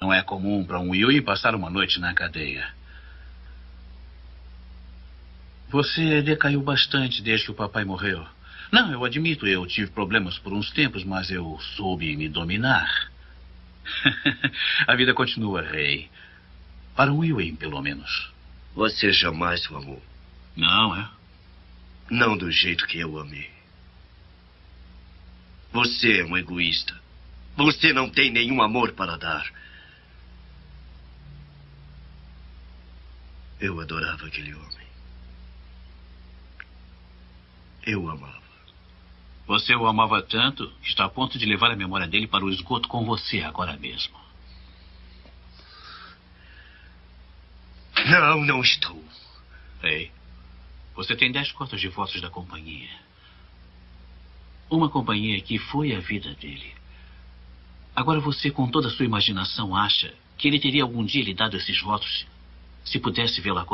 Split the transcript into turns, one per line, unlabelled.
Não é comum para um Yui passar uma noite na cadeia. Você decaiu bastante desde que o papai morreu. Não, eu admito, eu tive problemas por uns tempos, mas eu soube me dominar. A vida continua, rei. Para um Yui, pelo menos.
Você jamais o amou.
Não, é?
Não do jeito que eu amei. Você é um egoísta. Você não tem nenhum amor para dar. Eu adorava aquele homem. Eu o amava.
Você o amava tanto que está a ponto de levar a memória dele para o esgoto com você agora mesmo.
Não, não estou.
Ei, você tem dez cotas de votos da companhia. Uma companhia que foi a vida dele. Agora você, com toda a sua imaginação, acha que ele teria algum dia lhe dado esses votos se pudesse vê-la